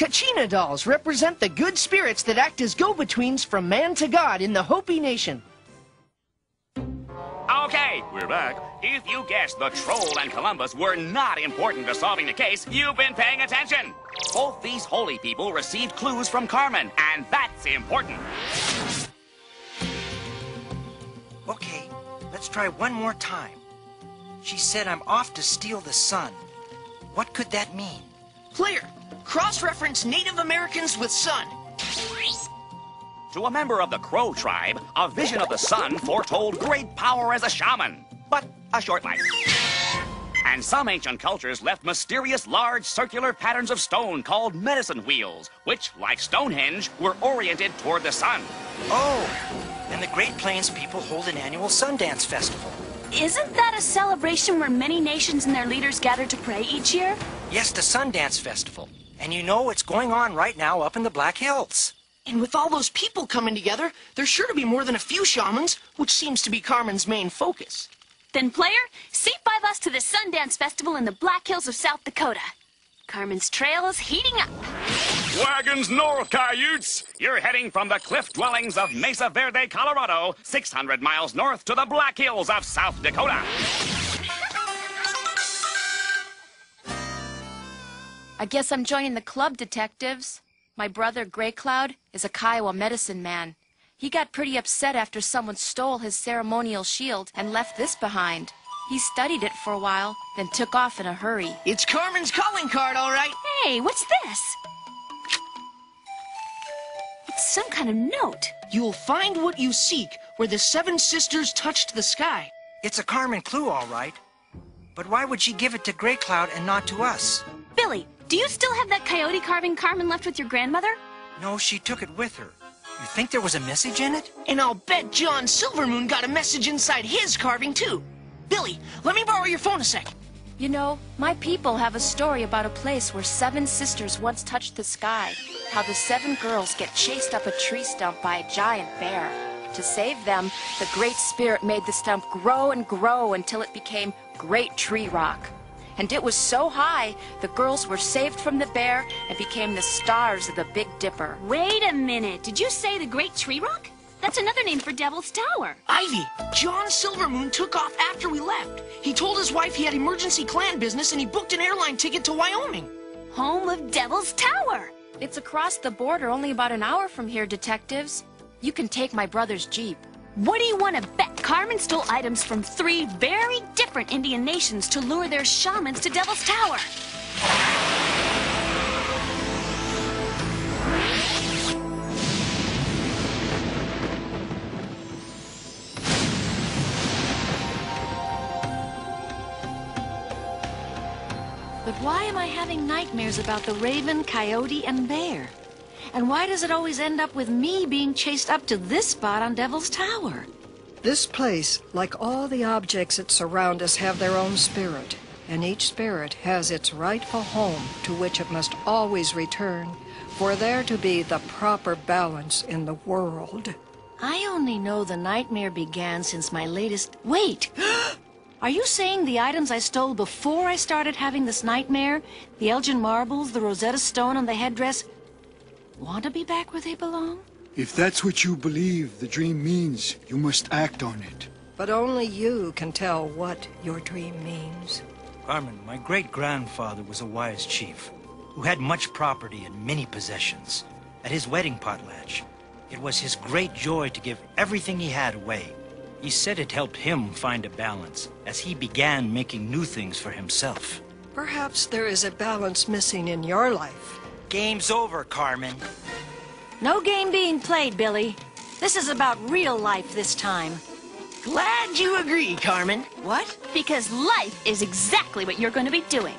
Kachina dolls represent the good spirits that act as go-betweens from man to God in the Hopi Nation. Okay, we're back. If you guessed the troll and Columbus were not important to solving the case, you've been paying attention. Both these holy people received clues from Carmen, and that's important. Okay, let's try one more time. She said I'm off to steal the sun. What could that mean? Player, cross-reference Native Americans with sun. To a member of the Crow tribe, a vision of the sun foretold great power as a shaman, but a short life. And some ancient cultures left mysterious large circular patterns of stone called medicine wheels, which, like Stonehenge, were oriented toward the sun. Oh, and the Great Plains people hold an annual Sundance Festival. Isn't that a celebration where many nations and their leaders gather to pray each year? Yes, the Sundance Festival. And you know it's going on right now up in the Black Hills. And with all those people coming together, there's sure to be more than a few shamans, which seems to be Carmen's main focus. Then, player, seat five us to the Sundance Festival in the Black Hills of South Dakota. Carmen's trail is heating up. Wagons north, Cayutes! You're heading from the cliff dwellings of Mesa Verde, Colorado, 600 miles north to the Black Hills of South Dakota. I guess I'm joining the club, detectives. My brother, Gray Cloud, is a Kiowa medicine man. He got pretty upset after someone stole his ceremonial shield and left this behind. He studied it for a while, then took off in a hurry. It's Carmen's calling card, all right. Hey, what's this? It's some kind of note. You'll find what you seek where the seven sisters touched the sky. It's a Carmen clue, all right. But why would she give it to Grey Cloud and not to us? Billy, do you still have that coyote carving Carmen left with your grandmother? No, she took it with her. You think there was a message in it? And I'll bet John Silvermoon got a message inside his carving, too. Billy, let me borrow your phone a sec. You know, my people have a story about a place where seven sisters once touched the sky. How the seven girls get chased up a tree stump by a giant bear. To save them, the Great Spirit made the stump grow and grow until it became Great Tree Rock. And it was so high, the girls were saved from the bear and became the stars of the Big Dipper. Wait a minute. Did you say the Great Tree Rock? That's another name for Devil's Tower. Ivy, John Silvermoon took off after we left. He told his wife he had emergency clan business and he booked an airline ticket to Wyoming. Home of Devil's Tower. It's across the border, only about an hour from here, detectives. You can take my brother's Jeep. What do you want to bet Carmen stole items from three very different Indian nations to lure their shamans to Devil's Tower? But why am I having nightmares about the raven, coyote, and bear? And why does it always end up with me being chased up to this spot on Devil's Tower? This place, like all the objects that surround us, have their own spirit, and each spirit has its rightful home to which it must always return for there to be the proper balance in the world. I only know the nightmare began since my latest. Wait! Are you saying the items I stole before I started having this nightmare, the Elgin marbles, the Rosetta Stone, and the headdress, want to be back where they belong? If that's what you believe the dream means, you must act on it. But only you can tell what your dream means. Carmen, my great grandfather was a wise chief who had much property and many possessions. At his wedding potlatch, it was his great joy to give everything he had away. He said it helped him find a balance as he began making new things for himself. Perhaps there is a balance missing in your life. Game's over, Carmen. No game being played, Billy. This is about real life this time. Glad you agree, Carmen. What? Because life is exactly what you're going to be doing.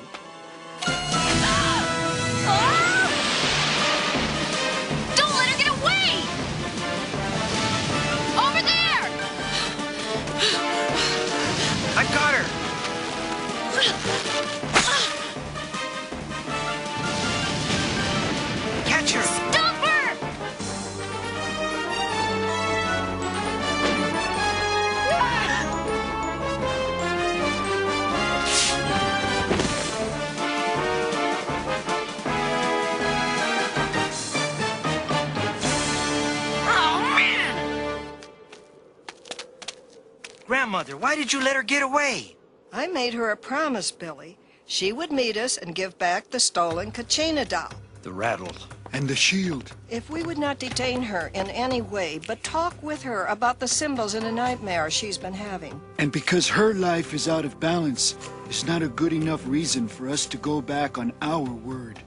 Grandmother, why did you let her get away? I made her a promise, Billy. She would meet us and give back the stolen Kachina doll. The rattle. And the shield. If we would not detain her in any way, but talk with her about the symbols in a nightmare she's been having. And because her life is out of balance, it's not a good enough reason for us to go back on our word.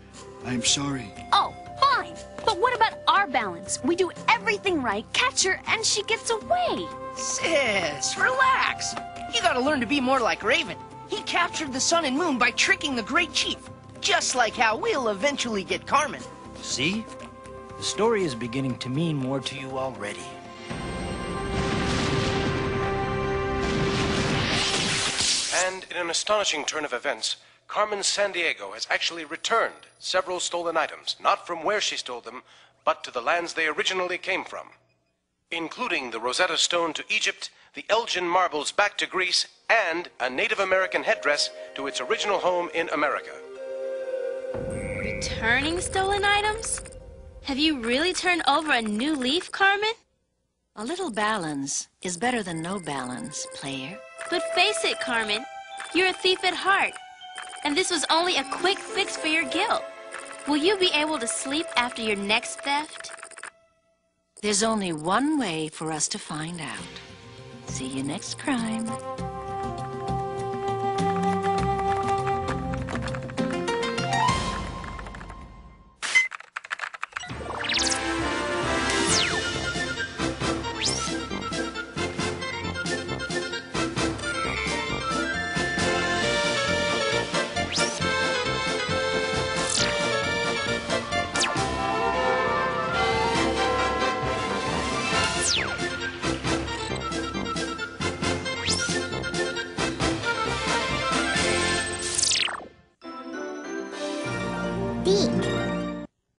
I'm sorry. Oh, our balance? We do everything right, catch her, and she gets away. Sis, relax. You gotta learn to be more like Raven. He captured the sun and moon by tricking the great chief. Just like how we'll eventually get Carmen. See? The story is beginning to mean more to you already. And in an astonishing turn of events, Carmen Sandiego has actually returned several stolen items, not from where she stole them, but to the lands they originally came from, including the Rosetta Stone to Egypt, the Elgin marbles back to Greece, and a Native American headdress to its original home in America. Returning stolen items? Have you really turned over a new leaf, Carmen? A little balance is better than no balance, player. But face it, Carmen, you're a thief at heart. And this was only a quick fix for your guilt. Will you be able to sleep after your next theft? There's only one way for us to find out. See you next crime.